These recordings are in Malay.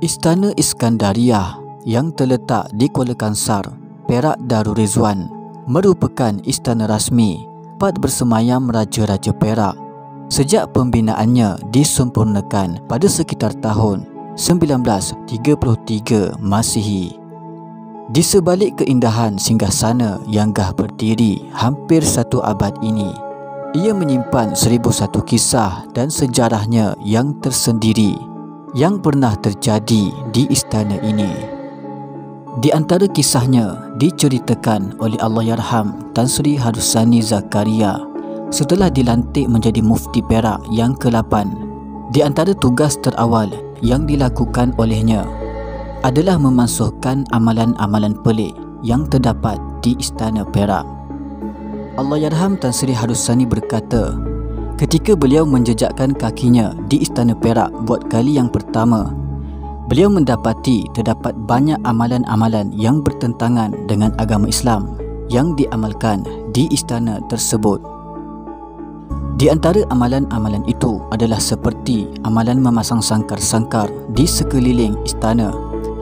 Istana Iskandaria yang terletak di Kuala Kansar, Perak Darul Rizwan merupakan istana rasmi tempat bersemayam Raja-Raja Perak sejak pembinaannya disempurnakan pada sekitar tahun 1933 Masihi. Di sebalik keindahan singgah sana yang gah berdiri hampir satu abad ini, ia menyimpan seribu satu kisah dan sejarahnya yang tersendiri yang pernah terjadi di istana ini. Di antara kisahnya diceritakan oleh Allahyarham Tan Sri Harusani Zakaria setelah dilantik menjadi mufti Perak yang ke-8. Di antara tugas terawal yang dilakukan olehnya adalah memansuhkan amalan-amalan pelik yang terdapat di Istana Perak. Allahyarham Tan Sri Harusani berkata, ketika beliau menjejakkan kakinya di Istana Perak buat kali yang pertama, beliau mendapati terdapat banyak amalan-amalan yang bertentangan dengan agama Islam yang diamalkan di istana tersebut. Di antara amalan-amalan itu adalah seperti amalan memasang sangkar-sangkar di sekeliling istana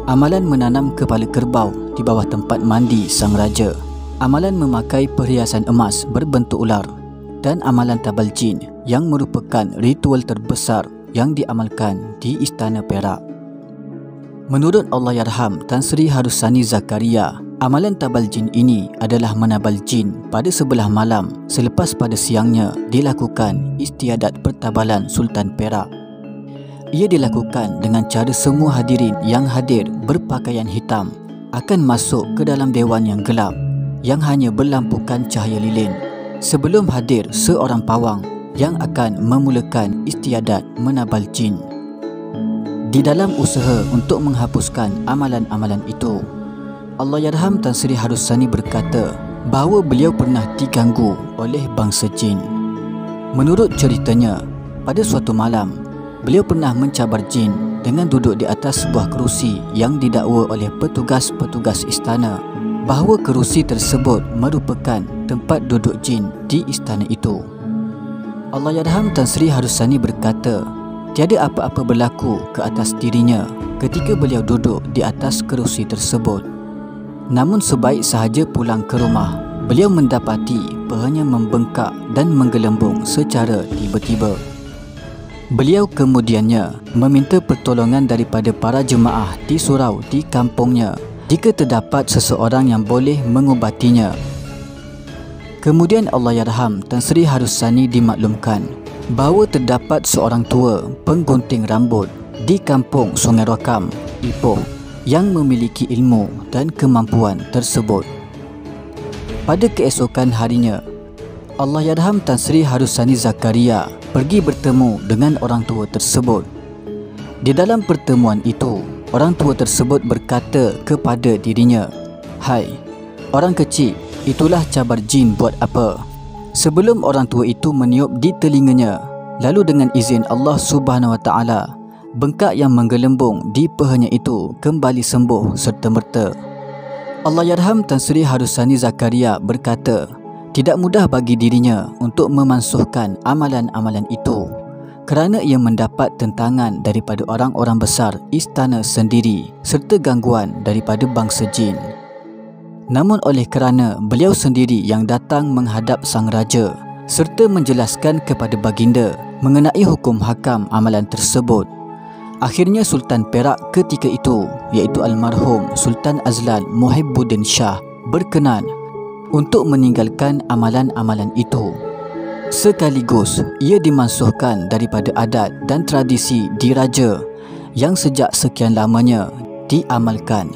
Amalan menanam kepala kerbau di bawah tempat mandi sang raja. Amalan memakai perhiasan emas berbentuk ular dan amalan tabal jin yang merupakan ritual terbesar yang diamalkan di Istana Perak. Menurut Allah Yarham Tan Sri Harusani Zakaria, amalan tabal jin ini adalah menabal jin pada sebelah malam selepas pada siangnya dilakukan istiadat pertabalan Sultan Perak ia dilakukan dengan cara semua hadirin yang hadir berpakaian hitam akan masuk ke dalam dewan yang gelap yang hanya berlampukan cahaya lilin sebelum hadir seorang pawang yang akan memulakan istiadat menabal jin. Di dalam usaha untuk menghapuskan amalan-amalan itu, Allah Yarham Tan Sri Harusani berkata bahawa beliau pernah diganggu oleh bangsa jin. Menurut ceritanya, pada suatu malam, Beliau pernah mencabar jin dengan duduk di atas sebuah kerusi yang didakwa oleh petugas-petugas istana bahawa kerusi tersebut merupakan tempat duduk jin di istana itu. Allah Yadham Tan Sri Harusani berkata, tiada apa-apa berlaku ke atas dirinya ketika beliau duduk di atas kerusi tersebut. Namun sebaik sahaja pulang ke rumah, beliau mendapati pahanya membengkak dan menggelembung secara tiba-tiba. Beliau kemudiannya meminta pertolongan daripada para jemaah di surau di kampungnya jika terdapat seseorang yang boleh mengubatinya. Kemudian Allah Yarham Tan Sri Harusani dimaklumkan bahawa terdapat seorang tua penggunting rambut di kampung Sungai Rokam, Ipoh yang memiliki ilmu dan kemampuan tersebut. Pada keesokan harinya, Allah Yarham Tan Sri Harusani Zakaria pergi bertemu dengan orang tua tersebut. Di dalam pertemuan itu, orang tua tersebut berkata kepada dirinya, "Hai, orang kecil, itulah cabar jin buat apa?" Sebelum orang tua itu meniup di telinganya, lalu dengan izin Allah Subhanahu Wa Taala, bengkak yang menggelembung di pahanya itu kembali sembuh serta merta. Allah Yarham Tan Sri Harusani Zakaria berkata, tidak mudah bagi dirinya untuk memansuhkan amalan-amalan itu kerana ia mendapat tentangan daripada orang-orang besar istana sendiri serta gangguan daripada bangsa jin. Namun oleh kerana beliau sendiri yang datang menghadap sang raja serta menjelaskan kepada baginda mengenai hukum hakam amalan tersebut, akhirnya Sultan Perak ketika itu iaitu almarhum Sultan Azlan Muhibbuddin Shah berkenan untuk meninggalkan amalan-amalan itu. Sekaligus ia dimansuhkan daripada adat dan tradisi diraja yang sejak sekian lamanya diamalkan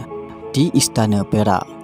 di Istana Perak.